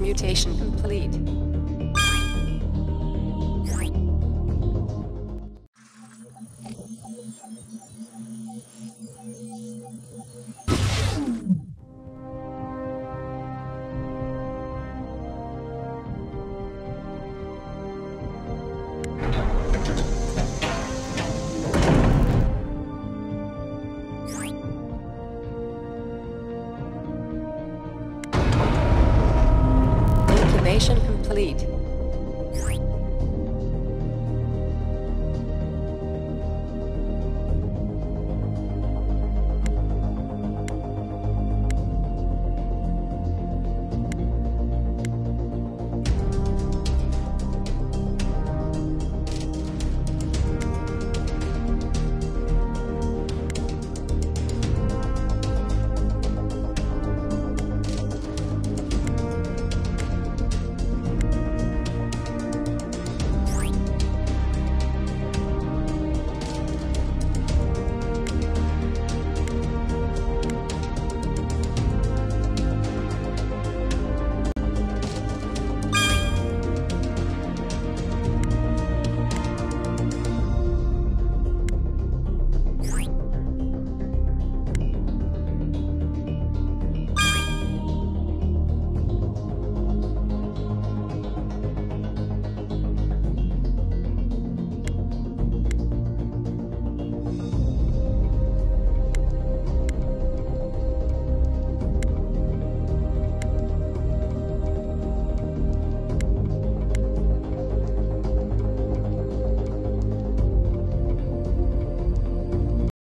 mutation complete. Transformation complete.